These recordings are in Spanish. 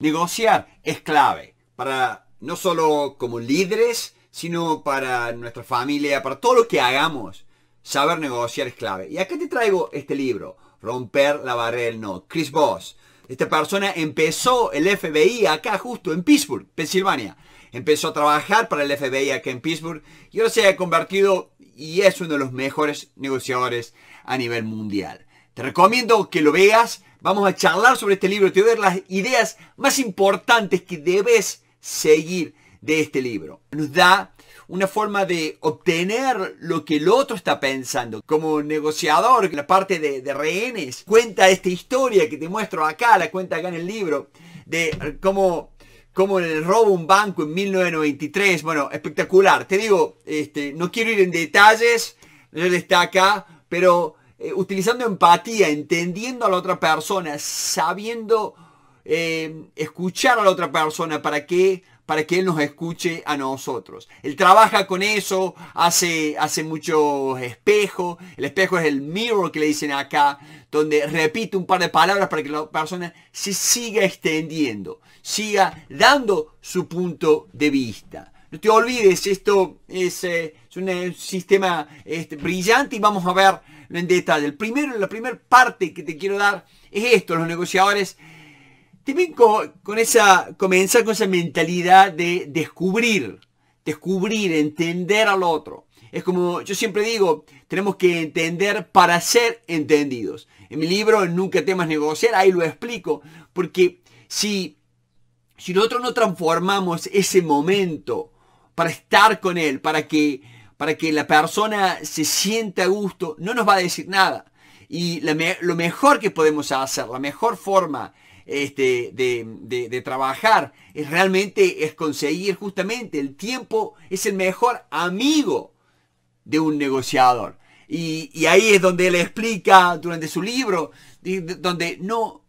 Negociar es clave para no solo como líderes, sino para nuestra familia, para todo lo que hagamos. Saber negociar es clave. Y acá te traigo este libro, Romper la barrera del no. Chris Voss. Esta persona empezó el FBI acá justo en Pittsburgh, Pensilvania. Empezó a trabajar para el FBI acá en Pittsburgh y ahora se ha convertido y es uno de los mejores negociadores a nivel mundial. Te recomiendo que lo veas. Vamos a charlar sobre este libro. Te voy a dar las ideas más importantes que debes seguir de este libro. Nos da una forma de obtener lo que el otro está pensando. Como negociador, la parte de, rehenes, cuenta esta historia que te muestro acá, la cuenta acá en el libro, de cómo, cómo el robo un banco en 1993. Bueno, espectacular. Te digo, este, no quiero ir en detalles, él está acá, pero eh, utilizando empatía, entendiendo a la otra persona, sabiendo eh, escuchar a la otra persona para que para que Él nos escuche a nosotros. Él trabaja con eso, hace, hace mucho espejo. El espejo es el mirror que le dicen acá, donde repite un par de palabras para que la persona se siga extendiendo, siga dando su punto de vista. No te olvides, esto es, eh, un, sistema este, brillante y vamos a ver en detalle. El primero, la primera parte que te quiero dar es esto, los negociadores también con, esa, comenzar con esa mentalidad de descubrir, descubrir, entender al otro. Es como yo siempre digo, tenemos que entender para ser entendidos. En mi libro Nunca temas negociar, ahí lo explico, porque si, si nosotros no transformamos ese momento para estar con él, para que, para que la persona se sienta a gusto, no nos va a decir nada. Y lo mejor que podemos hacer, la mejor forma este, de, trabajar, es realmente es conseguir justamente el tiempo, es el mejor amigo de un negociador. Y, ahí es donde él explica durante su libro, donde no,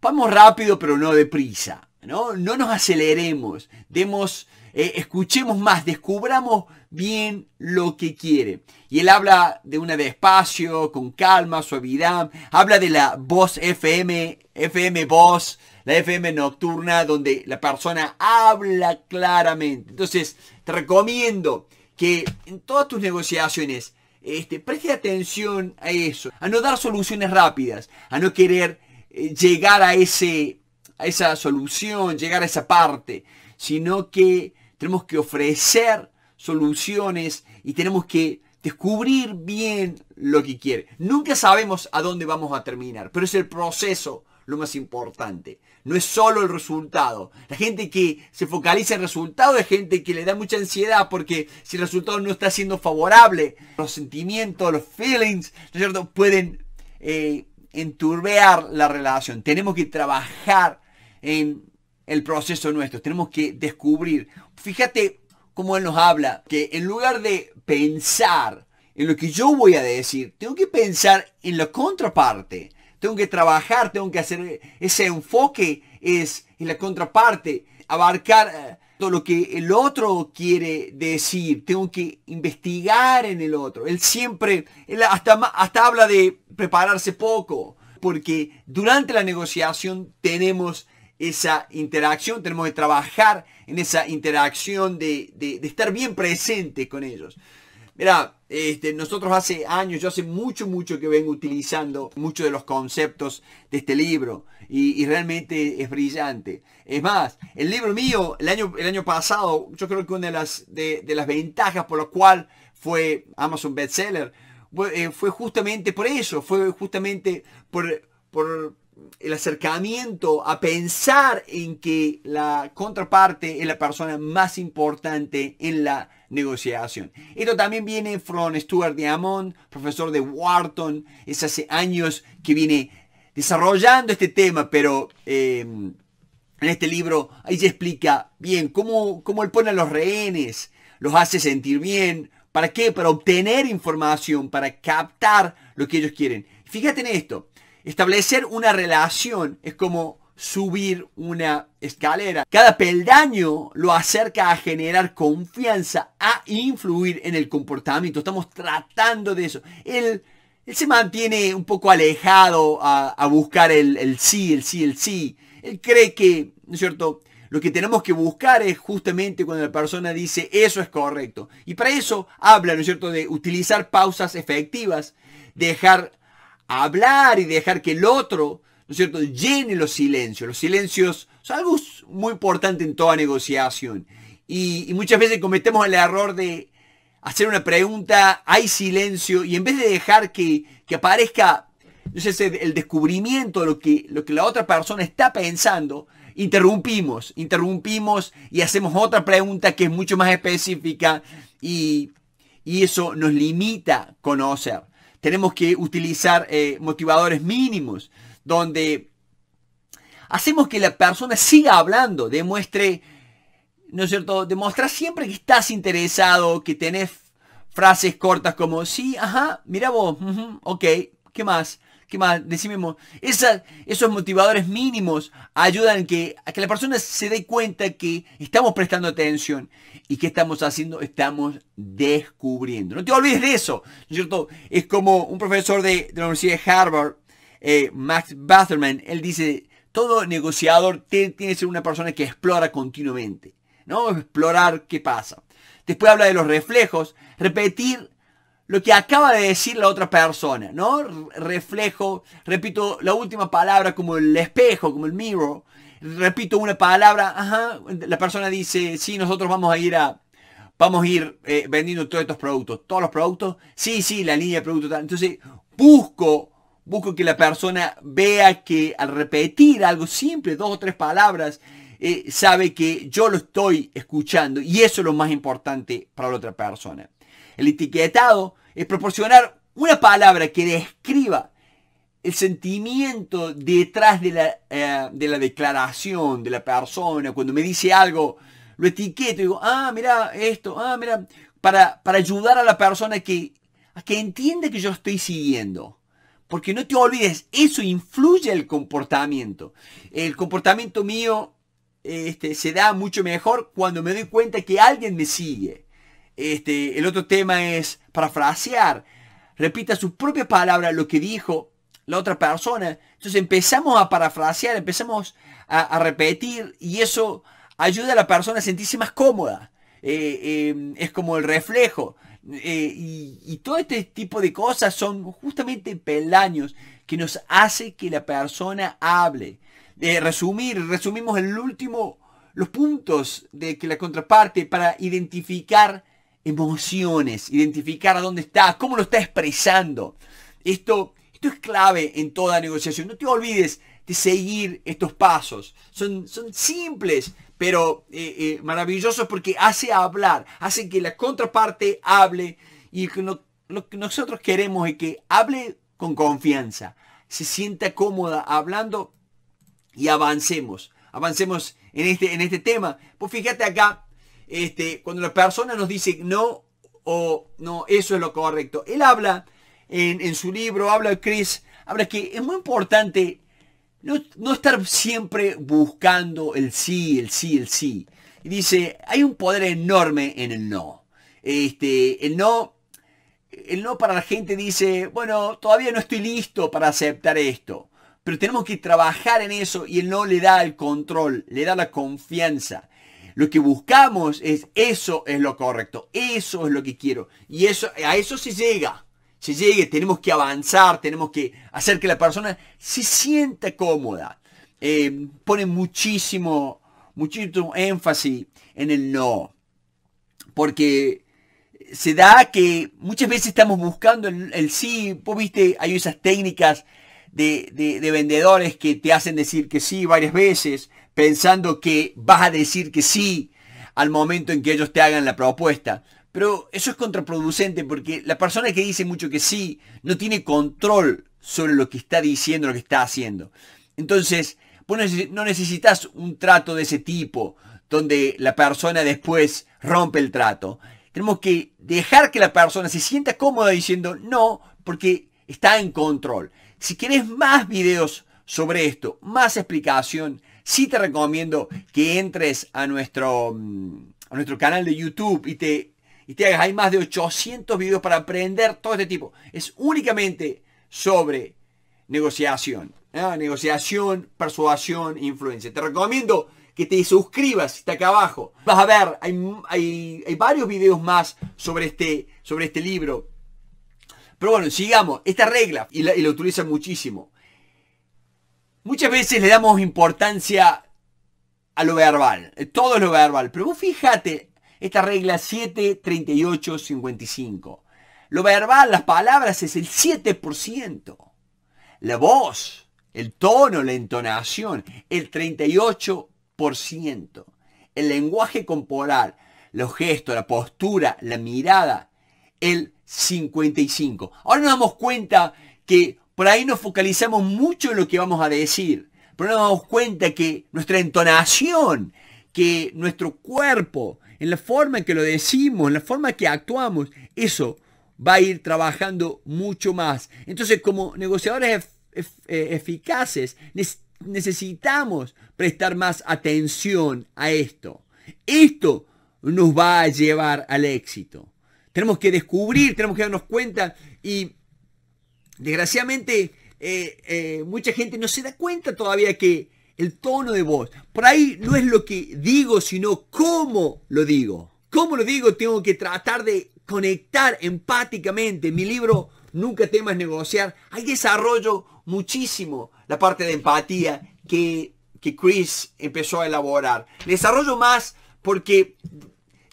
vamos rápido pero no deprisa, ¿no? No nos aceleremos, demos, eh, escuchemos más, descubramos bien lo que quiere. Y él habla de una despacio, con calma, suavidad. Habla de la voz FM, FM voz, la FM nocturna, donde la persona habla claramente. Entonces, te recomiendo que en todas tus negociaciones este, preste atención a eso, a no dar soluciones rápidas, a no querer eh, llegar a, ese, a esa solución, llegar a esa parte, sino que tenemos que ofrecer soluciones y tenemos que descubrir bien lo que quiere. Nunca sabemos a dónde vamos a terminar, pero es el proceso lo más importante. No es solo el resultado. La gente que se focaliza en el resultado es gente que le da mucha ansiedad porque si el resultado no está siendo favorable, los sentimientos, los feelings, ¿no cierto? Pueden eh, enturbear la relación. Tenemos que trabajar en el proceso nuestro. Tenemos que descubrir. Fíjate como Él nos habla, que en lugar de pensar en lo que yo voy a decir, tengo que pensar en la contraparte. Tengo que trabajar, tengo que hacer ese enfoque es en la contraparte, abarcar eh, todo lo que el otro quiere decir, tengo que investigar en el otro. Él siempre, él hasta, hasta habla de prepararse poco, porque durante la negociación tenemos esa interacción, tenemos que trabajar en esa interacción de, estar bien presente con ellos. Mira, este, nosotros hace años, yo hace mucho, mucho que vengo utilizando muchos de los conceptos de este libro y, realmente es brillante. Es más, el libro mío, el año, el año pasado, yo creo que una de las, de, las ventajas por lo cual fue Amazon bestseller fue, eh, fue justamente por eso, fue justamente por, por el acercamiento a pensar en que la contraparte es la persona más importante en la negociación. Esto también viene from Stuart Diamond, profesor de Wharton, es hace años que viene desarrollando este tema, pero em, en este libro ahí se explica bien cómo, cómo él pone a los rehenes, los hace sentir bien, ¿para qué? Para obtener información, para captar lo que ellos quieren. Fíjate en esto, Establecer una relación es como subir una escalera. Cada peldaño lo acerca a generar confianza, a influir en el comportamiento. Estamos tratando de eso. Él, se mantiene un poco alejado a, buscar el, el, sí, el sí, el sí. él cree que, ¿no es cierto? Lo que tenemos que buscar es justamente cuando la persona dice eso es correcto. Y para eso habla, ¿no es cierto?, de utilizar pausas efectivas, dejar hablar y dejar que el otro, ¿no es cierto?, llene los silencios. Los silencios son algo muy importante en toda negociación. Y, muchas veces cometemos el error de hacer una pregunta, hay silencio, y en vez de dejar que, que aparezca no sé, el descubrimiento de lo que, lo que la otra persona está pensando, interrumpimos, interrumpimos y hacemos otra pregunta que es mucho más específica y, eso nos limita conocer. Tenemos que utilizar eh, motivadores mínimos donde hacemos que la persona siga hablando, demuestre, ¿no es cierto? Demostrar siempre que estás interesado, que tenés frases cortas como, sí, ajá, mira vos, ok, ¿qué más? ¿Qué más? Decimos, esos motivadores mínimos ayudan que, a que la persona se dé cuenta que estamos prestando atención y que estamos haciendo, estamos descubriendo. No te olvides de eso, ¿no es cierto? Es como un profesor de, la Universidad de Harvard, eh, Max Batherman, él dice, todo negociador tiene, tiene que ser una persona que explora continuamente, ¿no? Explorar qué pasa. Después habla de los reflejos, repetir lo que acaba de decir la otra persona, ¿no? Reflejo, repito la última palabra como el espejo, como el mirror. Repito una palabra, ajá, la persona dice, sí, nosotros vamos a ir a, vamos a ir eh, vendiendo todos estos productos. ¿Todos los productos? Sí, sí, la línea de productos. Entonces, busco, busco que la persona vea que al repetir algo simple, dos o tres palabras, eh, sabe que yo lo estoy escuchando y eso es lo más importante para la otra persona. El etiquetado es proporcionar una palabra que describa el sentimiento detrás de la, eh, de la declaración de la persona. Cuando me dice algo, lo etiqueto y digo, ah, mira esto, ah, mira, para, para ayudar a la persona que, a que entienda que yo estoy siguiendo. Porque no te olvides, eso influye el comportamiento. El comportamiento mío este, se da mucho mejor cuando me doy cuenta que alguien me sigue. Este, el otro tema es parafrasear. Repita su propia palabra lo que dijo la otra persona. Entonces empezamos a parafrasear, empezamos a, repetir y eso ayuda a la persona a sentirse más cómoda. Eh, em, es como el reflejo. Eh, y, todo este tipo de cosas son justamente peldaños que nos hace que la persona hable. De resumir, resumimos el último, los puntos de que la contraparte para identificar emociones, identificar a dónde está, cómo lo está expresando. Esto, esto es clave en toda negociación. No te olvides de seguir estos pasos. Son, son simples, pero eh, eh, maravillosos porque hace hablar, hace que la contraparte hable y lo, lo que nosotros queremos es que hable con confianza, se sienta cómoda hablando y avancemos. Avancemos en este, en este tema. Pues fíjate acá, este, cuando la persona nos dice no o no, eso es lo correcto. Él habla en, su libro, habla Chris, habla que es muy importante no, estar siempre buscando el sí, el sí, el sí. Y dice, hay un poder enorme en el no. Este, el no, el no para la gente dice, bueno, todavía no estoy listo para aceptar esto. Pero tenemos que trabajar en eso y el no le da el control, le da la confianza. Lo que buscamos es eso es lo correcto, eso es lo que quiero. Y eso, a eso se llega. Se llegue, tenemos que avanzar, tenemos que hacer que la persona se sienta cómoda. Eh, pone muchísimo, muchísimo énfasis en el no. Porque se da que muchas veces estamos buscando el, sí. Vos viste, hay esas técnicas de, de, vendedores que te hacen decir que sí varias veces, pensando que vas a decir que sí al momento en que ellos te hagan la propuesta. Pero eso es contraproducente porque la persona que dice mucho que sí no tiene control sobre lo que está diciendo, lo que está haciendo. Entonces, vos no necesitas un trato de ese tipo donde la persona después rompe el trato. Tenemos que dejar que la persona se sienta cómoda diciendo no porque está en control. Si querés más videos sobre esto, más explicación, Sí te recomiendo que entres a nuestro, mm, a nuestro canal de YouTube y te, y te hagas. Hay más de 800 videos para aprender todo este tipo. Es únicamente sobre negociación. Negociación, persuasión, influencia. Te recomiendo que te suscribas, está acá abajo. Vas a ver, hay, varios videos más sobre este, sobre este libro. Pero bueno, sigamos. Esta regla, y la, y la utilizan muchísimo. Muchas veces le damos importancia a lo verbal. Todo es lo verbal. Pero vos fíjate, esta regla 7, 38, 55. Lo verbal, las palabras, es el 7%. La voz, el tono, la entonación, el 38%. El lenguaje corporal, los gestos, la postura, la mirada, el 55%. Ahora nos damos cuenta que por ahí nos focalizamos mucho en lo que vamos a decir, pero nos damos cuenta que nuestra entonación, que nuestro cuerpo, en la forma en que lo decimos, en la forma en que actuamos, eso va a ir trabajando mucho más. Entonces, como negociadores eh, eficaces, necesitamos prestar más atención a esto. Esto nos va a llevar al éxito. Tenemos que descubrir, tenemos que darnos cuenta y desgraciadamente eh, eh, mucha gente no se da cuenta todavía que el tono de voz, por ahí no es lo que digo, sino cómo lo digo. ¿Cómo lo digo? Tengo que tratar de conectar empáticamente. Mi libro Nunca temas negociar. Hay desarrollo muchísimo la parte de empatía que, que Chris empezó a elaborar. Desarrollo más porque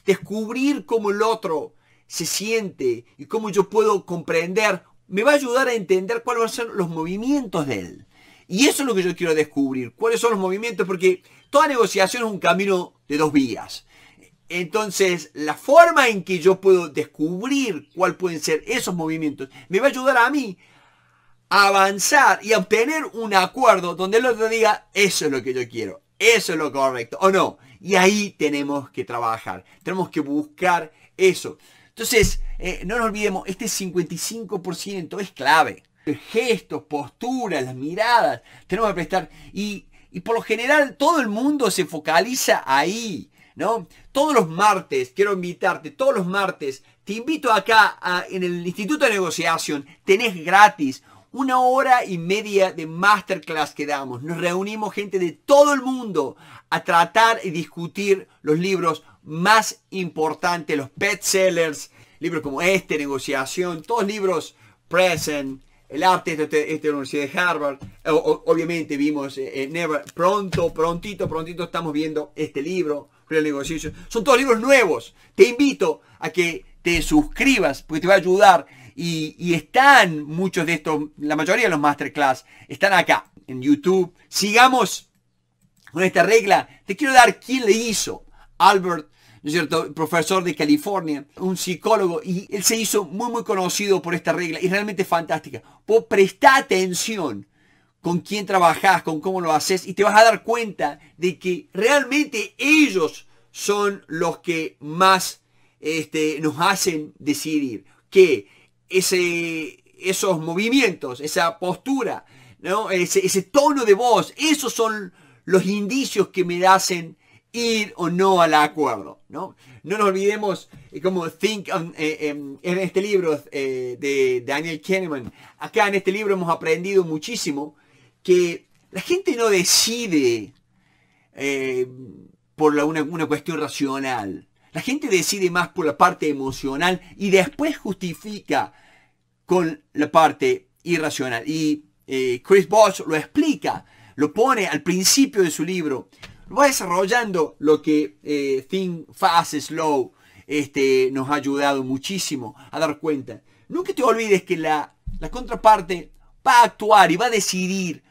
descubrir cómo el otro se siente y cómo yo puedo comprender me va a ayudar a entender cuáles van a ser los movimientos de él. Y eso es lo que yo quiero descubrir. ¿Cuáles son los movimientos? Porque toda negociación es un camino de dos vías. Entonces, la forma en que yo puedo descubrir cuáles pueden ser esos movimientos me va a ayudar a mí a avanzar y a obtener un acuerdo donde el otro diga, eso es lo que yo quiero, eso es lo correcto, o no. Y ahí tenemos que trabajar, tenemos que buscar eso. Entonces, eh, no nos olvidemos, este 55% es clave. Gestos, posturas, las miradas, tenemos que prestar. Y, y por lo general todo el mundo se focaliza ahí. ¿no? Todos los martes, quiero invitarte, todos los martes, te invito acá en el Instituto de Negociación, tenés gratis una hora y media de masterclass que damos. Nos reunimos gente de todo el mundo a tratar y discutir los libros más importantes, los bestsellers, libros como este, Negociación, todos libros present, el arte de, este, esta Universidad de Harvard. obviamente vimos eh, Never, pronto, prontito, prontito estamos viendo este libro, Real Negotiation. Son todos libros nuevos. Te invito a que te suscribas porque te va a ayudar y, están muchos de estos, la mayoría de los masterclass están acá en YouTube. Sigamos con esta regla. Te quiero dar quién le hizo. Albert, ¿no es cierto? Profesor de California, un psicólogo, y él se hizo muy, muy conocido por esta regla y realmente fantástica. Por presta atención con quién trabajas, con cómo lo haces, y te vas a dar cuenta de que realmente ellos son los que más este, nos hacen decidir. Que ese, esos movimientos, esa postura, ¿no? ese, ese tono de voz, esos son los indicios que me hacen ir o no al acuerdo. No, no nos olvidemos, eh, como Think eh, em, en este libro eh, de Daniel Kahneman, acá en este libro hemos aprendido muchísimo que la gente no decide por una, cuestión racional. La gente decide más por la parte emocional y después justifica con la parte irracional. Y Chris Bosch lo explica, lo pone al principio de su libro, va desarrollando lo que eh, Think Fast, Slow este, nos ha ayudado muchísimo a dar cuenta. Nunca te olvides que la, la contraparte va a actuar y va a decidir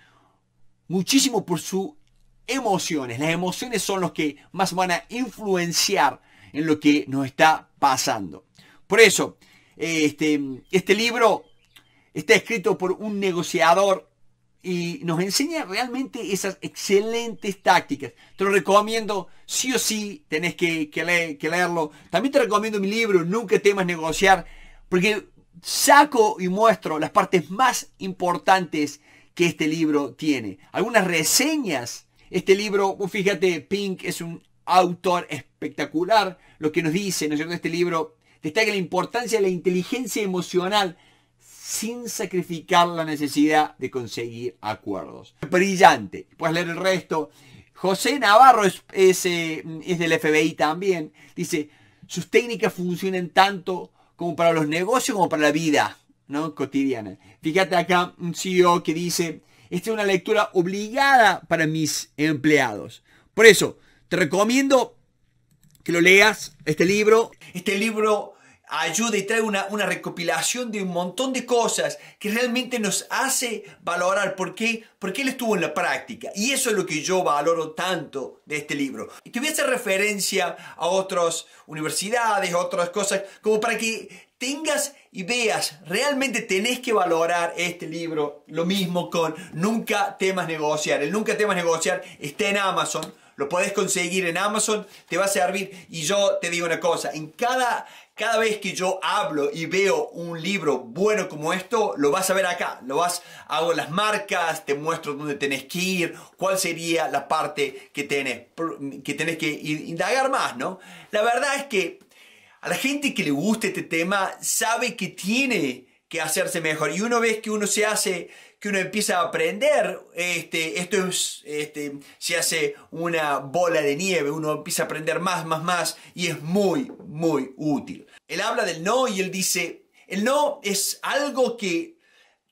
muchísimo por sus emociones. Las emociones son los que más van a influenciar en lo que nos está pasando. Por eso, este, este libro está escrito por un negociador y nos enseña realmente esas excelentes tácticas. Te lo recomiendo, sí o sí, tenés que, que, leerlo. También te recomiendo mi libro, Nunca temas negociar, porque saco y muestro las partes más importantes que este libro tiene. Algunas reseñas. Este libro, fíjate, Pink es un autor espectacular. Lo que nos dice, ¿no es cierto? Este libro destaca la importancia de la inteligencia emocional sin sacrificar la necesidad de conseguir acuerdos. Brillante. Puedes leer el resto. José Navarro es, eh, del FBI también. Dice, sus técnicas funcionan tanto como para los negocios como para la vida ¿no? cotidiana. Fíjate acá un CEO que dice, esta es una lectura obligada para mis empleados. Por eso, te recomiendo que lo leas, este libro. Este libro ayuda y trae una, una, recopilación de un montón de cosas que realmente nos hace valorar por qué, porque él estuvo en la práctica. Y eso es lo que yo valoro tanto de este libro. Y te voy a hacer referencia a otras universidades, otras cosas, como para que tengas y veas, realmente tenés que valorar este libro. Lo mismo con Nunca temas negociar. El Nunca temas negociar está en Amazon. Lo podés conseguir en Amazon, te va a servir. Y yo te digo una cosa, en cada, cada vez que yo hablo y veo un libro bueno como esto, lo vas a ver acá. Lo vas, hago las marcas, te muestro dónde tenés que ir, cuál sería la parte que tenés que, tenés que indagar más, ¿no? La verdad es que a la gente que le gusta este tema sabe que tiene que hacerse mejor. Y una vez que uno se hace, que uno empieza a aprender, este, esto es, este, se hace una bola de nieve, uno empieza a aprender más, más, más, y es muy, muy útil. Él habla del no y él dice, el no es algo que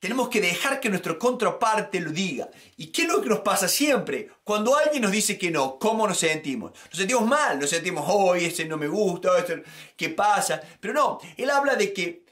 tenemos que dejar que nuestro contraparte lo diga. ¿Y qué es lo que nos pasa siempre? Cuando alguien nos dice que no, ¿cómo nos sentimos? Nos sentimos mal, nos sentimos, oh, ese no me gusta, ¿qué pasa? Pero no, él habla de que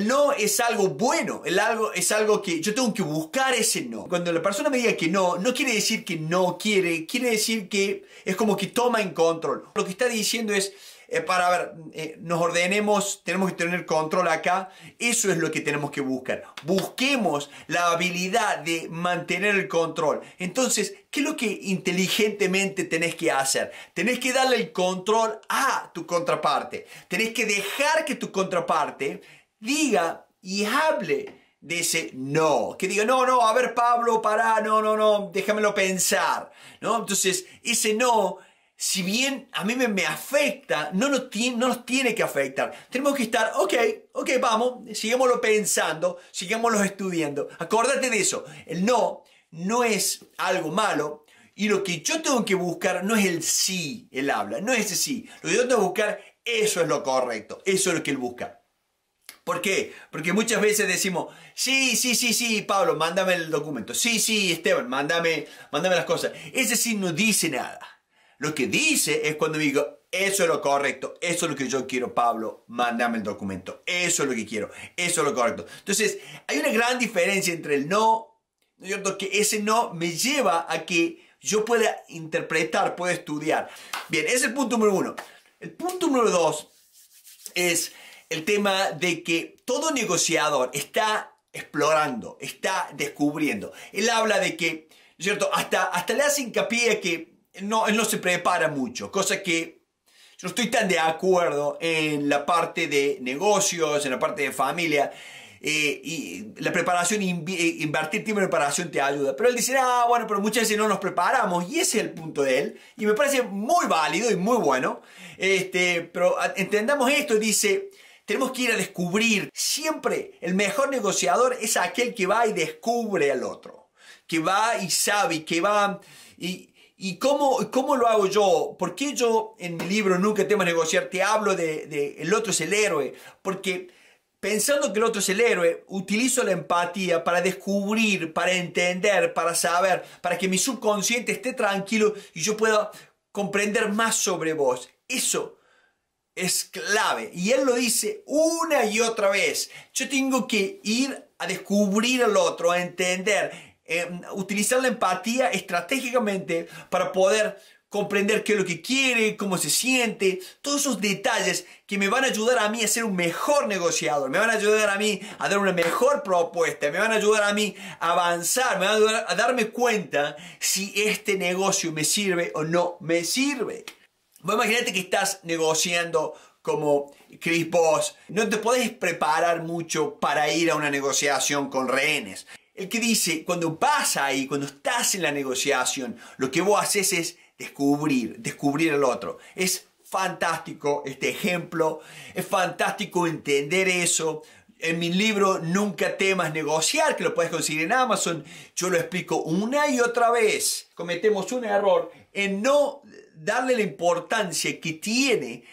no es algo bueno, el algo, es algo que yo tengo que buscar ese no. Cuando la persona me diga que no, no quiere decir que no quiere, quiere decir que es como que toma en control. Lo que está diciendo es, eh, para ver, eh, nos ordenemos, tenemos que tener control acá, eso es lo que tenemos que buscar. Busquemos la habilidad de mantener el control. Entonces, ¿qué es lo que inteligentemente tenés que hacer? Tenés que darle el control a tu contraparte. Tenés que dejar que tu contraparte diga y hable de ese no, que diga, no, no, a ver Pablo, para, no, no, no, déjamelo pensar, ¿no? Entonces, ese no si bien a mí me, afecta, no nos, tiene, no nos tiene que afectar. Tenemos que estar, ok, ok, vamos, sigámoslo pensando, sigámoslo estudiando. Acordate de eso. El no no es algo malo. Y lo que yo tengo que buscar no es el sí, él habla, no es el sí. Lo que yo tengo que buscar, eso es lo correcto, eso es lo que él busca. ¿Por qué? Porque muchas veces decimos, sí, sí, sí, sí, Pablo, mándame el documento. Sí, sí, Esteban, mándame, mándame las cosas. Ese sí no dice nada. Lo que dice es cuando digo, eso es lo correcto, eso es lo que yo quiero, Pablo, mándame el documento, eso es lo que quiero, eso es lo correcto. Entonces, hay una gran diferencia entre el no, ¿no es cierto? Que ese no me lleva a que yo pueda interpretar, pueda estudiar. Bien, ese es el punto número uno. El punto número dos es el tema de que todo negociador está explorando, está descubriendo. Él habla de que, ¿cierto? Hasta, hasta le hace hincapié que no, él no se prepara mucho, cosa que yo no estoy tan de acuerdo en la parte de negocios, en la parte de familia. Eh, y la preparación, eh, invertir tiempo en preparación te ayuda. Pero él dice, ah, bueno, pero muchas veces no nos preparamos y ese es el punto de él. Y me parece muy válido y muy bueno. Este, pero entendamos esto, dice, tenemos que ir a descubrir. Siempre el mejor negociador es aquel que va y descubre al otro. Que va y sabe, que va y ¿Y cómo, cómo lo hago yo? ¿Por qué yo en mi libro Nunca temas negociar te hablo de, el otro es el héroe? Porque pensando que el otro es el héroe, utilizo la empatía para descubrir, para entender, para saber, para que mi subconsciente esté tranquilo y yo pueda comprender más sobre vos. Eso es clave. Y él lo dice una y otra vez. Yo tengo que ir a descubrir al otro, a entender eh, utilizar la empatía estratégicamente para poder comprender qué es lo que quiere, cómo se siente, todos esos detalles que me van a ayudar a mí a ser un mejor negociador, me van a ayudar a mí a dar una mejor propuesta, me van a ayudar a mí a avanzar, me van a ayudar a darme cuenta si este negocio me sirve o no me sirve. Vos imagínate que estás negociando como Chris Boss, no te puedes preparar mucho para ir a una negociación con rehenes. El que dice, cuando vas ahí, cuando estás en la negociación, lo que vos haces es descubrir, descubrir al otro. Es fantástico este ejemplo, es fantástico entender eso. en mi libro Nunca temas negociar, que lo puedes conseguir en Amazon, yo lo explico una y otra vez. Cometemos un error en no darle la importancia que tiene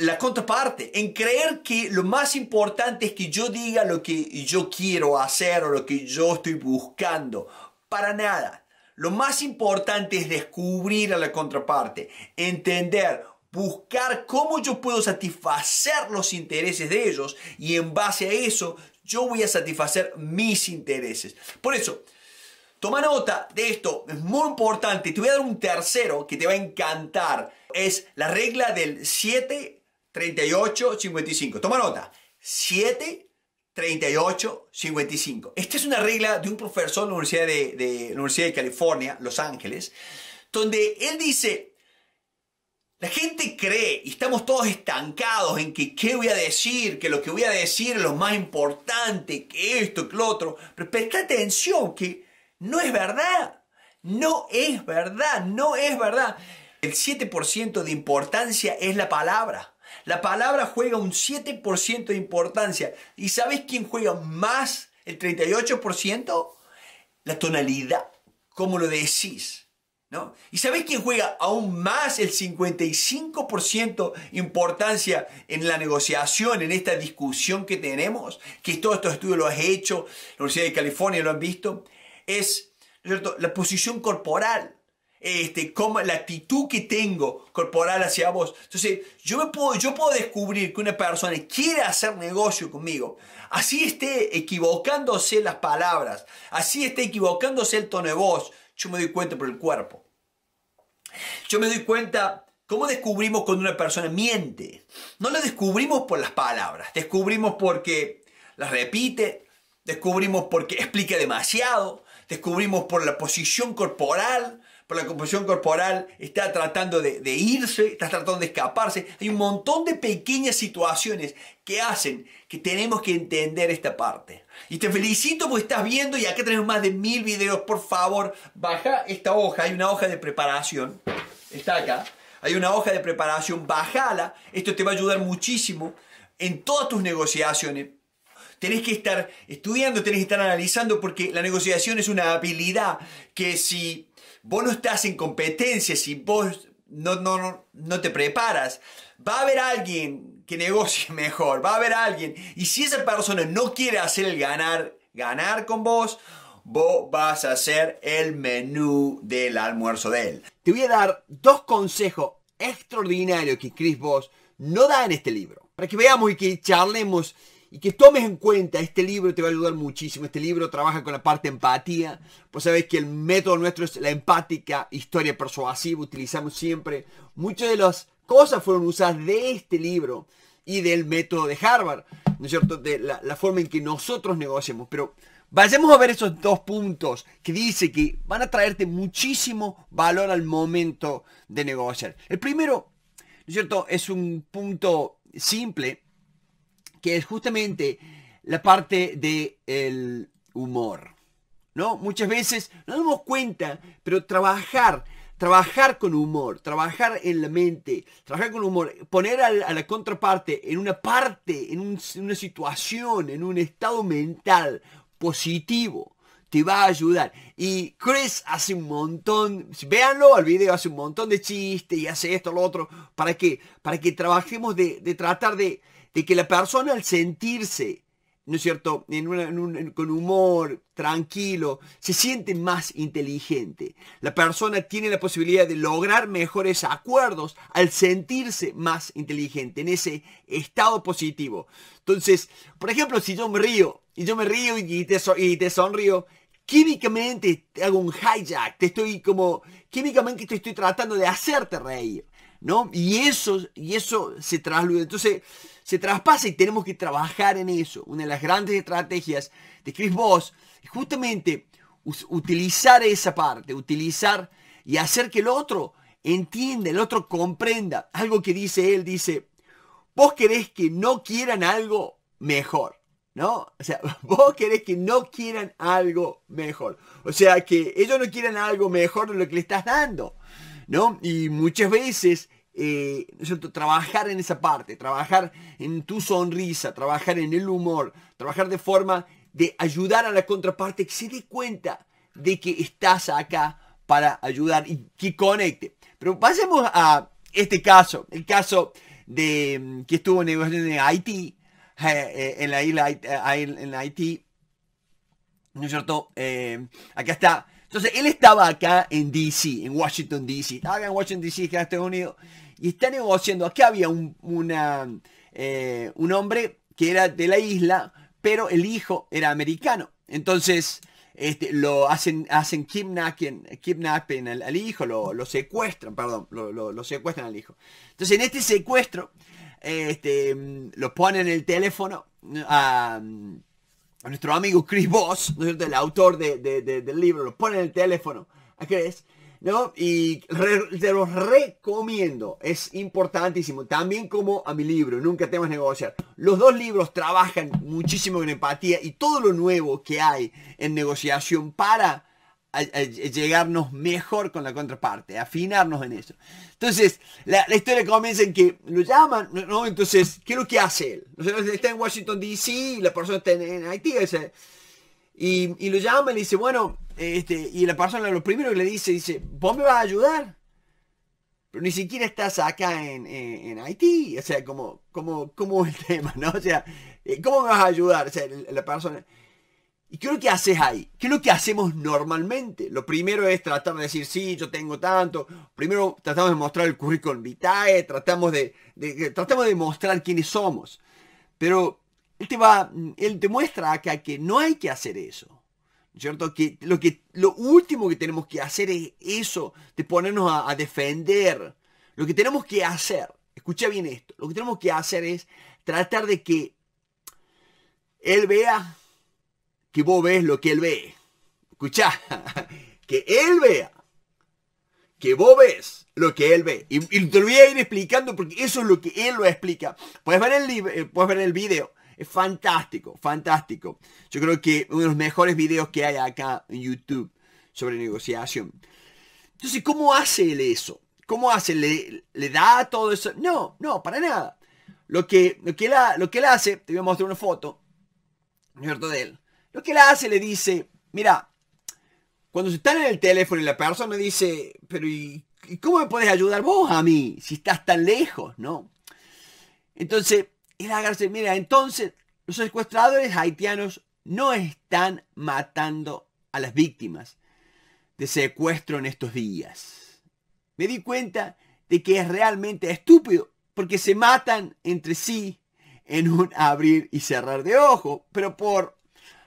la contraparte, en creer que lo más importante es que yo diga lo que yo quiero hacer o lo que yo estoy buscando. Para nada. Lo más importante es descubrir a la contraparte, entender, buscar cómo yo puedo satisfacer los intereses de ellos y en base a eso yo voy a satisfacer mis intereses. Por eso, toma nota de esto, es muy importante. Te voy a dar un tercero que te va a encantar. Es la regla del 7, 38, 55. Toma nota. 7, 38, 55. Esta es una regla de un profesor de la Universidad de, de, la Universidad de California, Los Ángeles, donde él dice, la gente cree y estamos todos estancados en que qué voy a decir, que lo que voy a decir es lo más importante, que esto, que lo otro. Pero presta atención que no es verdad. No es verdad, no es verdad. El 7% de importancia es la palabra. La palabra juega un 7% de importancia. ¿Y sabes quién juega más el 38%? La tonalidad, cómo lo decís. ¿Y sabéis quién juega aún más el 55% importancia en la negociación, en esta discusión que tenemos? Que todos estos estudios lo has hecho, la Universidad de California lo han visto. Es la posición corporal. Este, como la actitud que tengo corporal hacia vos. Entonces, yo, me puedo, yo puedo descubrir que una persona quiere hacer negocio conmigo. Así esté equivocándose las palabras, así esté equivocándose el tono de voz, yo me doy cuenta por el cuerpo. Yo me doy cuenta cómo descubrimos cuando una persona miente. No lo descubrimos por las palabras, descubrimos porque las repite, descubrimos porque explica demasiado, descubrimos por la posición corporal, por la composición corporal, está tratando de, irse, está tratando de escaparse. Hay un montón de pequeñas situaciones que hacen que tenemos que entender esta parte. Y te felicito porque estás viendo y acá tenemos más de mil videos. Por favor, baja esta hoja. Hay una hoja de preparación. Está acá. Hay una hoja de preparación. Bájala. Esto te va a ayudar muchísimo en todas tus negociaciones. Tenés que estar estudiando, tenés que estar analizando porque la negociación es una habilidad que si vos no estás en competencia, si vos no, no, no te preparas, va a haber alguien que negocie mejor, va a haber alguien. Y si esa persona no quiere hacer el ganar, ganar con vos, vos vas a hacer el menú del almuerzo de él. Te voy a dar dos consejos extraordinarios que Chris Voss no da en este libro. Para que veamos y que charlemos y que tomes en cuenta, este libro te va a ayudar muchísimo. Este libro trabaja con la parte empatía. Pues sabes que el método nuestro es la empática, historia persuasiva. Utilizamos siempre muchas de las cosas fueron usadas de este libro y del método de Harvard, ¿no es cierto? De la, forma en que nosotros negociamos. Pero vayamos a ver esos dos puntos que dice que van a traerte muchísimo valor al momento de negociar. El primero, ¿no es cierto? Es un punto simple que es justamente la parte del humor. ¿No? Muchas veces no nos damos cuenta, pero trabajar, trabajar con humor, trabajar en la mente, trabajar con humor, poner a la, contraparte en una parte, en, una situación, en un estado mental positivo, te va a ayudar. Y Chris hace un montón, véanlo al video, hace un montón de chistes y hace esto, lo otro. ¿Para qué? Para que trabajemos de tratar de, de que la persona al sentirse, ¿no es cierto?, con humor, tranquilo, se siente más inteligente. La persona tiene la posibilidad de lograr mejores acuerdos al sentirse más inteligente, en ese estado positivo. Entonces, por ejemplo, si yo me río, y yo me río y te, y te sonrío, químicamente te hago un hijack, te estoy como, químicamente te estoy tratando de hacerte reír, ¿no? Y eso, y eso se trasluda. Entonces, se traspasa y tenemos que trabajar en eso. Una de las grandes estrategias de Chris Voss es justamente utilizar esa parte, utilizar y hacer que el otro entienda, el otro comprenda. Algo que dice él, dice, vos querés que no quieran algo mejor. ¿No? O sea, vos querés que no quieran algo mejor. O sea, que ellos no quieran algo mejor de lo que le estás dando. ¿No? Y muchas veces eh, trabajar en esa parte, trabajar en tu sonrisa, trabajar en el humor, trabajar de forma de ayudar a la contraparte que se dé cuenta de que estás acá para ayudar y que conecte. Pero pasemos a este caso, el caso de que estuvo en en Haití, eh, eh, en la isla en Haití, ¿no es cierto? acá está. Entonces, él estaba acá en DC, en Washington DC. Estaba acá en Washington DC, que Estados Unidos y está negociando. Aquí había un, eh, un hombre que era de la isla, pero el hijo era americano. Entonces este, lo hacen, hacen kidnapping, kidnapping al, hijo, lo, secuestran, perdón, lo, secuestran al hijo. Entonces en este secuestro este, lo ponen en el teléfono a, nuestro amigo Chris Voss, el autor del libro, lo ponen en el teléfono a Chris ¿no? Y te los recomiendo, es importantísimo, también como a mi libro, Nunca temas negociar. Los dos libros trabajan muchísimo en empatía y todo lo nuevo que hay en negociación para llegarnos mejor con la contraparte, afinarnos en eso. Entonces, la, historia comienza en que lo llaman, ¿no? Entonces, ¿qué es lo que hace él? Está en Washington, D.C., la persona está en, Haití, y, y lo llama y le dice, bueno, este, y la persona lo primero que le dice, dice, vos me vas a ayudar. Pero ni siquiera estás acá en, en, Haití. O sea, como, como, como el tema, ¿no? O sea, eh, ¿cómo me vas a ayudar? O sea, la persona... ¿Y qué es lo que haces ahí? ¿Qué es lo que hacemos normalmente? Lo primero es tratar de decir, sí, yo tengo tanto. Primero tratamos de mostrar el currículum vitae, tratamos de, tratamos de mostrar quiénes somos. Pero él te va, él te muestra acá que no hay que hacer eso. ¿Cierto? Que lo, que lo último que tenemos que hacer es eso, de ponernos a, defender. Lo que tenemos que hacer, escucha bien esto, lo que tenemos que hacer es tratar de que él vea que vos ves lo que él ve. Escucha, que él vea que vos ves lo que él ve. Y, te lo voy a ir explicando porque eso es lo que él lo explica. Puedes ver el, eh, puedes ver el video es fantástico, fantástico. Yo creo que uno de los mejores videos que hay acá en YouTube sobre negociación. Entonces, ¿cómo hace él eso? ¿Cómo hace? ¿Le, le da todo eso? No, no, para nada. Lo que, lo, que él, lo que él hace, te voy a mostrar una foto, ¿cierto? De él. Lo que él hace, le dice, mira, cuando se están en el teléfono y la persona dice, pero ¿y, cómo me puedes ayudar vos a mí si estás tan lejos, no? Entonces, y la garza, mira, entonces los secuestradores haitianos no están matando a las víctimas de secuestro en estos días. Me di cuenta de que es realmente estúpido porque se matan entre sí en un abrir y cerrar de ojo, pero por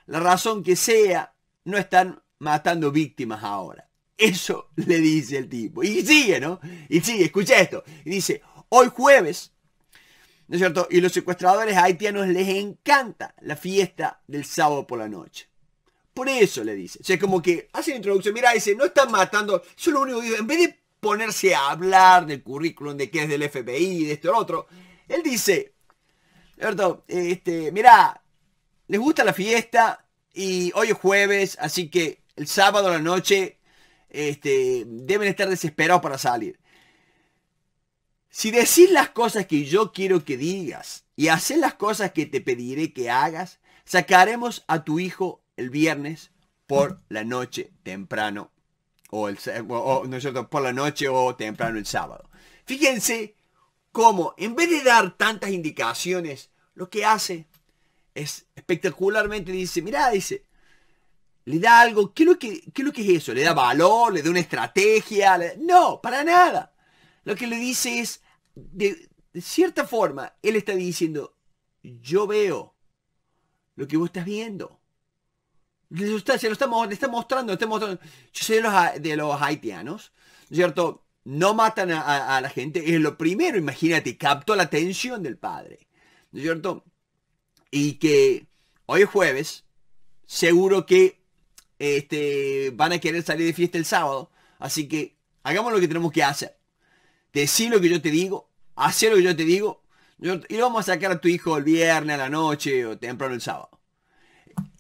la razón que sea, no están matando víctimas ahora. Eso le dice el tipo. Y sigue, ¿no? Y sigue, escucha esto. Y dice, hoy jueves ¿No es cierto? Y los secuestradores haitianos les encanta la fiesta del sábado por la noche. Por eso le dice. O sea, como que hace la introducción. Mira, dice, no están matando. Eso lo único que En vez de ponerse a hablar del currículum, de que es del FBI, de esto y lo otro, él dice, ¿cierto? Este, mira, les gusta la fiesta y hoy es jueves, así que el sábado a la noche este, deben estar desesperados para salir. Si decís las cosas que yo quiero que digas y haces las cosas que te pediré que hagas, sacaremos a tu hijo el viernes por la noche temprano o, el, no por la noche o temprano el sábado. Fíjense cómo en vez de dar tantas indicaciones, lo que hace es espectacularmente dice, mira, dice, le da algo, ¿qué es lo que, es, lo que es eso? ¿Le da valor? ¿Le da una estrategia? No, para nada. Lo que le dice es, de, cierta forma, él está diciendo, yo veo lo que vos estás viendo. se lo está, le está mostrando, está mostrando. Yo sé de los, de los haitianos, ¿cierto? No matan a, la gente, es lo primero, imagínate, captó la atención del padre, ¿no es cierto? Y que hoy es jueves, seguro que este, van a querer salir de fiesta el sábado, así que hagamos lo que tenemos que hacer decir lo que yo te digo, hacer lo que yo te digo, y lo vamos a sacar a tu hijo el viernes a la noche o temprano el sábado.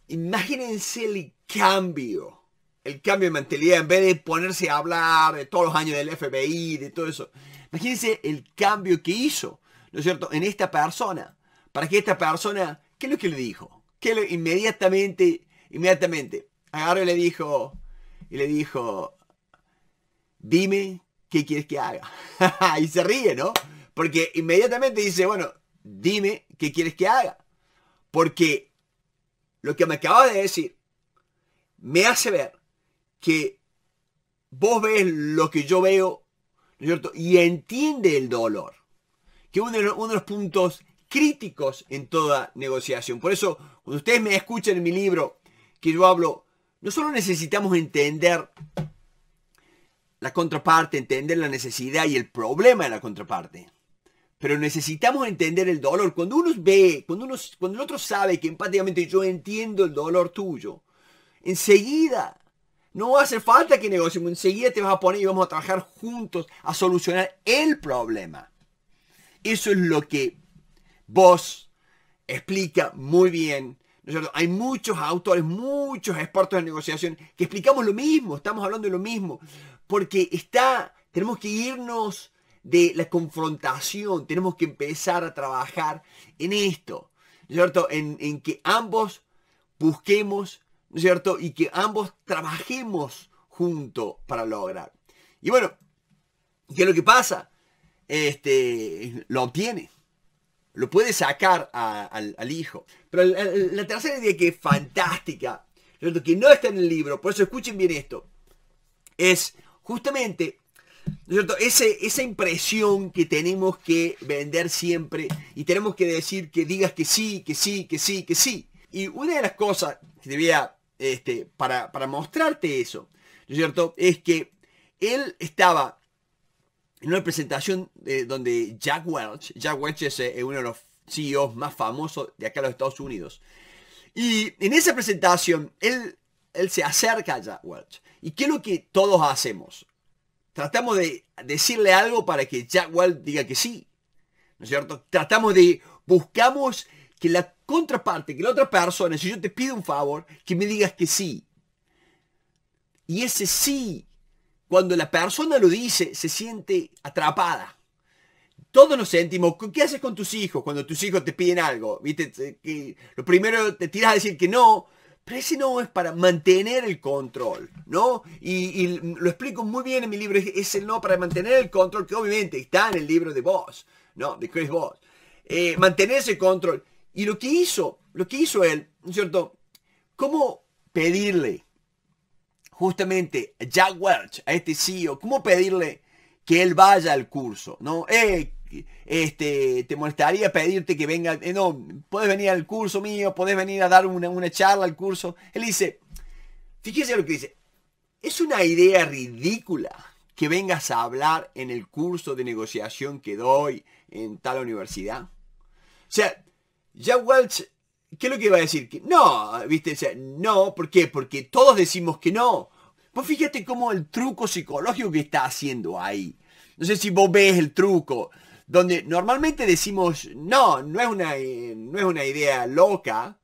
Imagínense el cambio, el cambio de mentalidad, en vez de ponerse a hablar de todos los años del FBI, de todo eso. Imagínense el cambio que hizo, ¿no es cierto?, en esta persona. Para que esta persona, ¿qué es lo que le dijo? Que le, inmediatamente, inmediatamente, agarró y le dijo, y le dijo, dime qué quieres que haga. y se ríe, ¿no? Porque inmediatamente dice, bueno, dime qué quieres que haga. Porque lo que me acabas de decir me hace ver que vos ves lo que yo veo, ¿no es cierto? Y entiende el dolor. Que uno de, los, uno de los puntos críticos en toda negociación. Por eso, cuando ustedes me escuchan en mi libro, que yo hablo, no solo necesitamos entender la contraparte, entender la necesidad y el problema de la contraparte, pero necesitamos entender el dolor. Cuando uno ve, cuando, uno, cuando el otro sabe que empáticamente yo entiendo el dolor tuyo, enseguida no va a hacer falta que negociemos, enseguida te vas a poner y vamos a trabajar juntos a solucionar el problema. Eso es lo que vos explica muy bien. Hay muchos autores, muchos expertos en negociación que explicamos lo mismo, estamos hablando de lo mismo, porque está, tenemos que irnos de la confrontación, tenemos que empezar a trabajar en esto, ¿no es cierto? En, que ambos busquemos, ¿no es cierto? Y que ambos trabajemos juntos para lograr. Y bueno, ¿qué es lo que pasa? Este, lo obtiene. Lo puede sacar al, hijo. Pero la, tercera idea que es fantástica, que no está en el libro, por eso escuchen bien esto, es justamente cierto? esa impresión que tenemos que vender siempre y tenemos que decir que digas que sí, que sí, que sí, que sí. Y una de las cosas que debía, este, para, para mostrarte eso, ¿no es cierto? Es que él estaba en una presentación donde Jack Welch, Jack Welch es eh, uno de los CEOs más famosos de acá en los Estados Unidos. Y en esa presentación, él, él se acerca a Jack Welch. ¿Y qué es lo que todos hacemos? Tratamos de decirle algo para que Jack Welch diga que sí. ¿No es cierto? Tratamos de, buscamos que la contraparte, que la otra persona, si yo te pido un favor, que me digas que sí. Y ese sí cuando la persona lo dice, se siente atrapada. Todos nos sentimos, ¿qué haces con tus hijos cuando tus hijos te piden algo? ¿Viste? Que lo primero te tiras a decir que no, pero ese no es para mantener el control, ¿no? Y, lo explico muy bien en mi libro, es el no para mantener el control, que obviamente está en el libro de Voss, ¿no? De Chris Voss. Eh, mantener ese control. Y lo que hizo, lo que hizo él, ¿no es cierto? ¿Cómo pedirle justamente Jack Welch, a este CEO, ¿cómo pedirle que él vaya al curso? ¿No? Eh, este, te molestaría pedirte que venga, eh, no, puedes venir al curso mío, puedes venir a dar una, una charla al curso. Él dice, fíjese lo que dice, es una idea ridícula que vengas a hablar en el curso de negociación que doy en tal universidad. O sea, Jack Welch ¿Qué es lo que iba a decir? Que no, ¿viste? no, ¿por qué? Porque todos decimos que no. Pues fíjate cómo el truco psicológico que está haciendo ahí. No sé si vos ves el truco, donde normalmente decimos, no, no es una, no es una idea loca,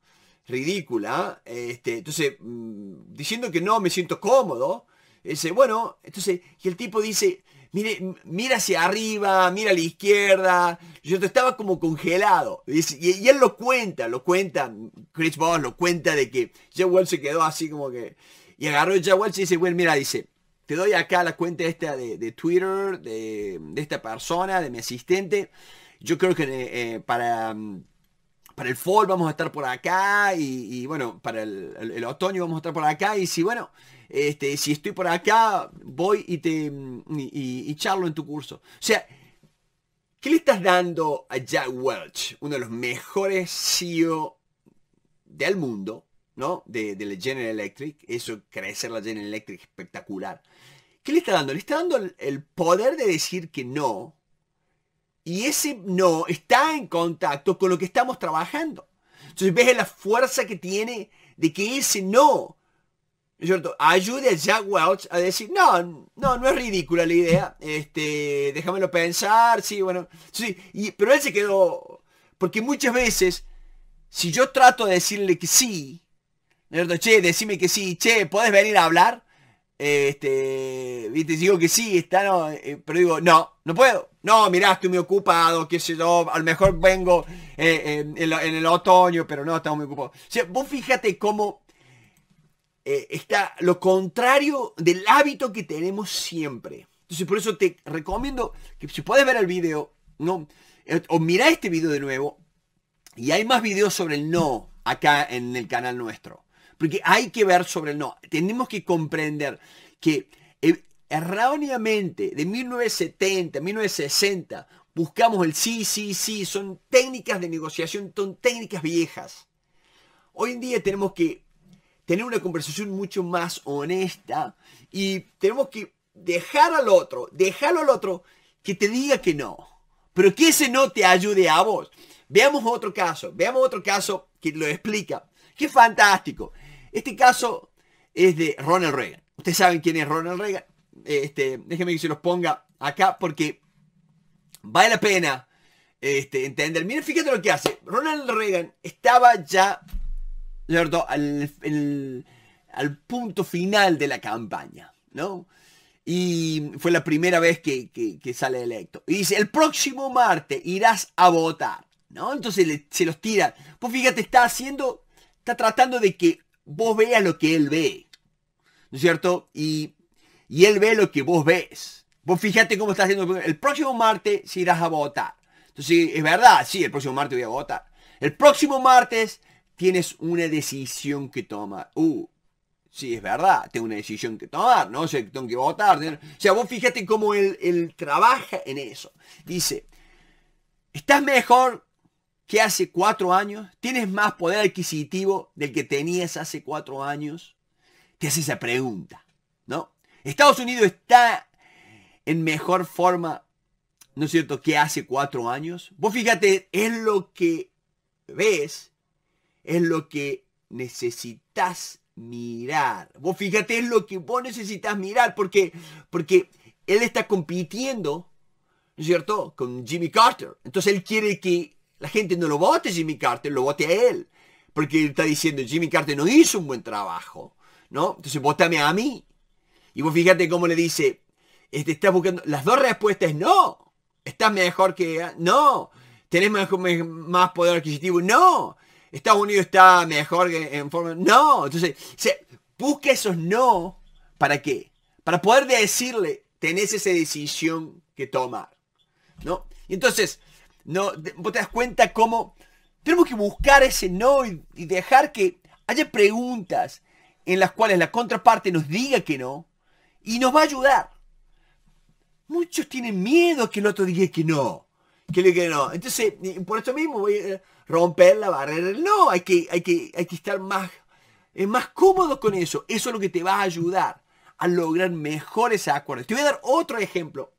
ridícula. Este, entonces, mm, diciendo que no me siento cómodo. Dice, bueno, entonces, y el tipo dice, mire, mira hacia arriba, mira a la izquierda. Yo estaba como congelado. Y, él lo cuenta, lo cuenta, Chris Boss lo cuenta de que Joe Wells se quedó así como que... Y agarró Joe Wells y dice, bueno, mira, dice, te doy acá la cuenta esta de, Twitter, de, esta persona, de mi asistente. Yo creo que eh, para, para el fall vamos a estar por acá y, bueno, para el, otoño vamos a estar por acá. Y si, bueno, este, si estoy por acá, voy y te y, charlo en tu curso. O sea, ¿qué le estás dando a Jack Welch, uno de los mejores CEO del mundo, ¿no? De, la General Electric, eso crecer la General Electric espectacular. ¿Qué le está dando? Le está dando el poder de decir que no. Y ese no está en contacto con lo que estamos trabajando. Entonces ves la fuerza que tiene de que ese no cierto? Ayude a Jack Welch a decir, no, no, no es ridícula la idea, este, déjamelo pensar, sí, bueno, sí, pero él se quedó, porque muchas veces, si yo trato de decirle que sí, cierto? Che, decime que sí, che, ¿podés venir a hablar? este, viste, digo que sí, está, no, eh, pero digo, no, no puedo. No, mirá, estoy muy ocupado, qué sé yo, a lo mejor vengo eh, en, el otoño, pero no, estamos muy ocupados. O sea, vos fíjate cómo eh, está lo contrario del hábito que tenemos siempre. Entonces, por eso te recomiendo que si puedes ver el video, ¿no? o mira este video de nuevo, y hay más videos sobre el no acá en el canal nuestro. Porque hay que ver sobre el no. Tenemos que comprender que eh, erróneamente de 1970, 1960, buscamos el sí, sí, sí. Son técnicas de negociación, son técnicas viejas. Hoy en día tenemos que tener una conversación mucho más honesta y tenemos que dejar al otro, dejarlo al otro que te diga que no. Pero que ese no te ayude a vos. Veamos otro caso, veamos otro caso que lo explica. Qué fantástico. Este caso es de Ronald Reagan. Ustedes saben quién es Ronald Reagan. Este, déjenme que se los ponga acá porque vale la pena este, entender. Miren, fíjate lo que hace. Ronald Reagan estaba ya ¿cierto? Al, al punto final de la campaña, ¿no? Y fue la primera vez que, sale electo. Y dice, el próximo martes irás a votar, ¿no? Entonces se los tira. Pues fíjate, está haciendo, está tratando de que vos veas lo que él ve. ¿No es cierto? Y, él ve lo que vos ves. Vos fíjate cómo está haciendo. El próximo martes irás a votar. Entonces, es verdad, sí, el próximo martes voy a votar. El próximo martes tienes una decisión que tomar. Uh, sí, es verdad, tengo una decisión que tomar, ¿no? O sea, tengo que votar. O sea, vos fíjate cómo él, él trabaja en eso. Dice, ¿estás mejor que hace cuatro años? ¿Tienes más poder adquisitivo del que tenías hace cuatro años? Te hace esa pregunta, ¿no? Estados Unidos está en mejor forma, ¿no es cierto?, que hace cuatro años. Vos fíjate, es lo que ves, es lo que necesitas mirar. Vos fíjate, es lo que vos necesitas mirar, porque, porque él está compitiendo, ¿no es cierto?, con Jimmy Carter. Entonces él quiere que la gente no lo vote Jimmy Carter, lo vote a él. Porque está diciendo, Jimmy Carter no hizo un buen trabajo. ¿No? Entonces, votame a mí. Y vos fíjate cómo le dice, este, estás buscando, las dos respuestas es no. Estás mejor que, no. Tenés más poder adquisitivo, no. Estados Unidos está mejor que en forma, no. Entonces, busca esos no. ¿Para qué? Para poder decirle, tenés esa decisión que tomar. ¿No? Y entonces, no, vos te das cuenta cómo tenemos que buscar ese no y, dejar que haya preguntas en las cuales la contraparte nos diga que no y nos va a ayudar. Muchos tienen miedo que el otro diga que no. Que le que no. Entonces, por esto mismo voy a romper la barrera no. Hay que, hay que, hay que estar más, eh, más cómodo con eso. Eso es lo que te va a ayudar a lograr mejores acuerdos. Te voy a dar otro ejemplo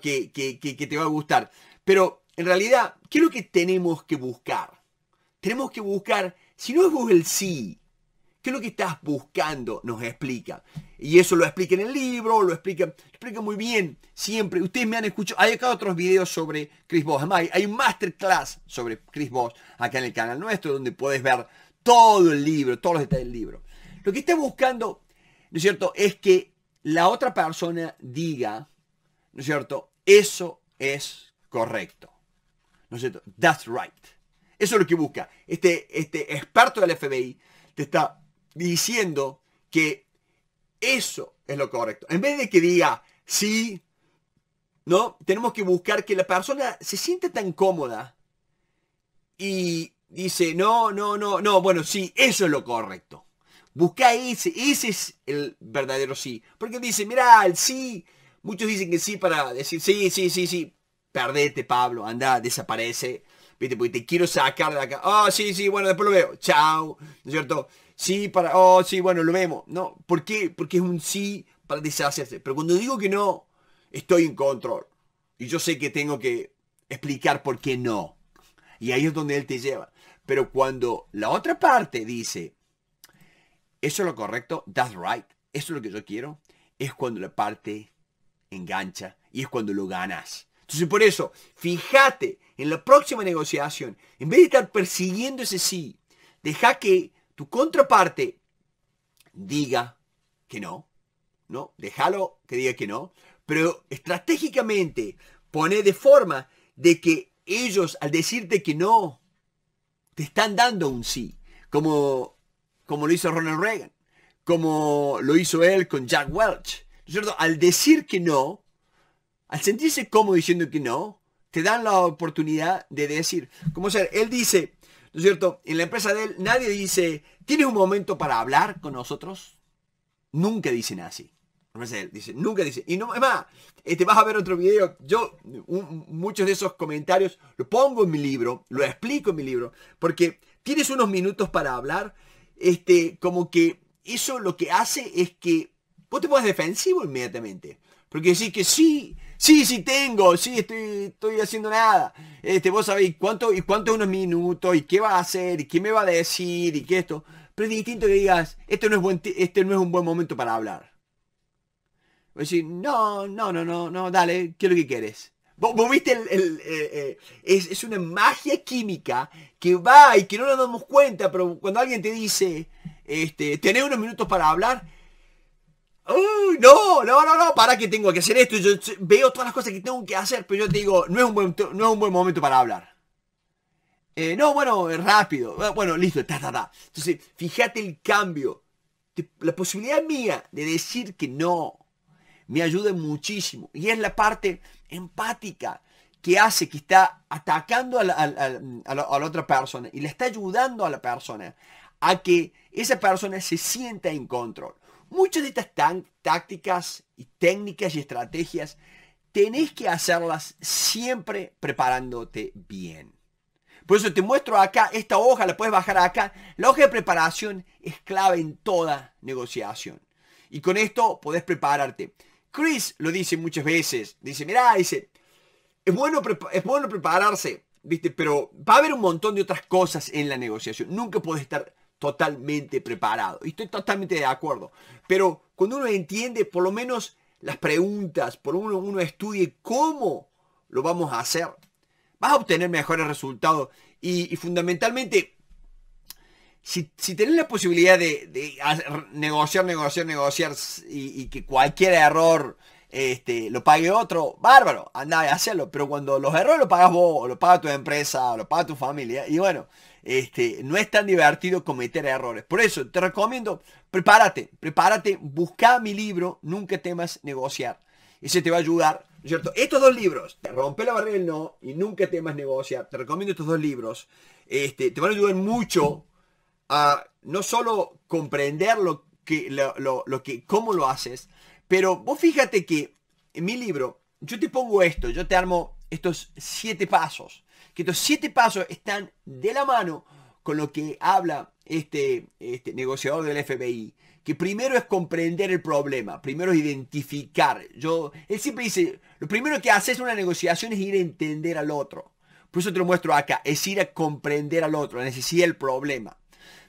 que, que, te va a gustar. Pero en realidad, ¿qué es lo que tenemos que buscar? Tenemos que buscar, si no es vos el sí, ¿qué es lo que estás buscando? Nos explica. Y eso lo explica en el libro, lo explica, explica muy bien, siempre. Ustedes me han escuchado, hay acá otros videos sobre Chris Voss. Además, hay un masterclass sobre Chris Voss acá en el canal nuestro, donde puedes ver todo el libro, todos los detalles del libro. Lo que estás buscando, ¿no es cierto?, es que la otra persona diga, ¿no es cierto? Eso es correcto. ¿No es cierto? That's right. Eso es lo que busca. Este, este experto del FBI te está diciendo que eso es lo correcto. En vez de que diga sí, ¿no? Tenemos que buscar que la persona se siente tan cómoda y dice, no, no, no, no, bueno, sí, eso es lo correcto. Busca ese, ese es el verdadero sí. Porque dice, mira, el sí Muchos dicen que sí para decir, sí, sí, sí, sí, perdete, Pablo, anda, desaparece, ¿viste? Porque te quiero sacar de acá. Oh, sí, sí, bueno, después lo veo. Chao, ¿no es cierto? Sí, para, oh, sí, bueno, lo vemos. No, ¿por qué? Porque es un sí para deshacerse. Pero cuando digo que no, estoy en control. Y yo sé que tengo que explicar por qué no. Y ahí es donde él te lleva. Pero cuando la otra parte dice, eso es lo correcto, that's right, eso es lo que yo quiero, es cuando la parte engancha y es cuando lo ganas. Entonces por eso, fíjate en la próxima negociación, en vez de estar persiguiendo ese sí, deja que tu contraparte diga que no. ¿No? Déjalo que diga que no. Pero estratégicamente pone de forma de que ellos al decirte que no, te están dando un sí. Como, como lo hizo Ronald Reagan. Como lo hizo él con Jack Welch. ¿No es cierto? Al decir que no, al sentirse cómodo diciendo que no, te dan la oportunidad de decir. Como ser, él dice, ¿no es cierto? En la empresa de él nadie dice, ¿tienes un momento para hablar con nosotros? Nunca dicen así. Él dice, nunca dice. Y no, es más, te este, vas a ver otro video. Yo muchos de esos comentarios lo pongo en mi libro, lo explico en mi libro, porque tienes unos minutos para hablar, este, como que eso lo que hace es que vos te pones defensivo inmediatamente. Porque decís que sí, sí, sí tengo, sí, estoy, estoy haciendo nada. Este, vos sabéis cuánto, y cuánto unos minutos, y qué va a hacer, y qué me va a decir, y qué esto. Pero es distinto que digas, este no es, buen, este no es un buen momento para hablar. Decir, no, no, no, no, no, dale, ¿qué es lo que quieres? Vos, viste, el, eh, eh, es, es, una magia química que va y que no nos damos cuenta, pero cuando alguien te dice, este, tenés unos minutos para hablar, Uy, no, no, no, no, para que tengo que hacer esto. Yo veo todas las cosas que tengo que hacer, pero yo te digo, no es un buen, no es un buen momento para hablar. Eh, no, bueno, rápido. Bueno, listo, ta, ta, ta. Entonces, fíjate el cambio. La posibilidad mía de decir que no me ayuda muchísimo. Y es la parte empática que hace que está atacando a la, a la otra persona y le está ayudando a la persona a que esa persona se sienta en control. Muchas de estas tácticas y técnicas y estrategias tenés que hacerlas siempre preparándote bien. Por eso te muestro acá, esta hoja la puedes bajar acá. La hoja de preparación es clave en toda negociación. Y con esto podés prepararte. Chris lo dice muchas veces. Dice, mira, dice, es bueno, es bueno prepararse, ¿viste? Pero va a haber un montón de otras cosas en la negociación. Nunca puedes estar totalmente preparado. Y estoy totalmente de acuerdo. Pero cuando uno entiende por lo menos las preguntas, por uno, uno estudie cómo lo vamos a hacer, vas a obtener mejores resultados. Y, fundamentalmente, si, si, tenés la posibilidad de, negociar, negociar, negociar y, que cualquier error este, lo pague otro, bárbaro, anda a hacerlo. Pero cuando los errores lo pagas vos, o lo paga tu empresa, o lo paga tu familia, y bueno, este, no es tan divertido cometer errores. Por eso te recomiendo, prepárate, prepárate, busca mi libro, Nunca temas negociar. Ese te va a ayudar, ¿cierto? Estos dos libros, rompe la barrera del no y nunca temas negociar. Te recomiendo estos dos libros. Este, te van a ayudar mucho a no solo comprender lo que, lo, lo que, cómo lo haces, pero vos fíjate que en mi libro, yo te pongo esto, yo te armo estos siete pasos que estos siete pasos están de la mano con lo que habla este, este negociador del FBI, que primero es comprender el problema, primero es identificar. Yo, él siempre dice, lo primero que haces una negociación es ir a entender al otro. Por eso te lo muestro acá, es ir a comprender al otro, necesidad del problema.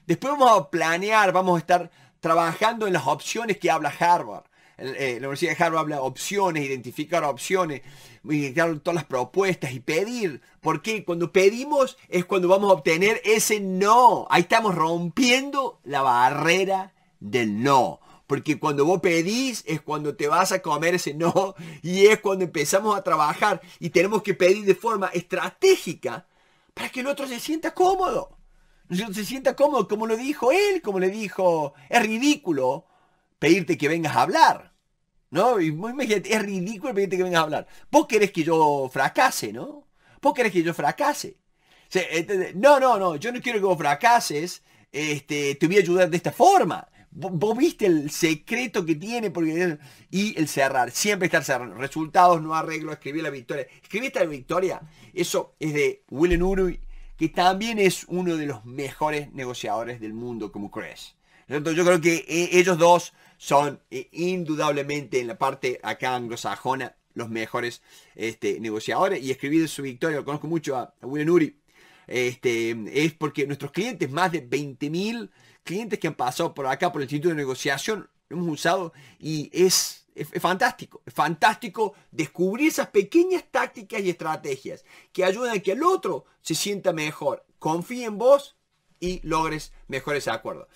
Después vamos a planear, vamos a estar trabajando en las opciones que habla Harvard. Eh, la Universidad de Harvard habla opciones, identificar opciones, identificar todas las propuestas y pedir. Porque cuando pedimos es cuando vamos a obtener ese no. Ahí estamos rompiendo la barrera del no. Porque cuando vos pedís es cuando te vas a comer ese no y es cuando empezamos a trabajar y tenemos que pedir de forma estratégica para que el otro se sienta cómodo. Se sienta cómodo, como lo dijo él, como le dijo, es ridículo pedirte que vengas a hablar. ¿No? Y imagínate, es ridículo pedirte que vengas a hablar. Vos querés que yo fracase, ¿no? Vos querés que yo fracase. no, no, no, yo no quiero que vos fracases, este, te voy a ayudar de esta forma. Vos, viste el secreto que tiene porque, y el cerrar, siempre estar cerrando. Resultados, no arreglo, escribir la victoria. Escribir esta victoria, eso es de Willem Urui, que también es uno de los mejores negociadores del mundo como. Entonces, yo creo que eh, ellos dos son eh, indudablemente en la parte acá anglosajona los mejores este, negociadores. Y escribí de su victoria, lo conozco mucho a, William Uri, este, es porque nuestros clientes, más de 20.000 clientes que han pasado por acá por el Instituto de Negociación, lo hemos usado y es, es, fantástico, es fantástico descubrir esas pequeñas tácticas y estrategias que ayudan a que el otro se sienta mejor, confíe en vos y logres mejores acuerdos.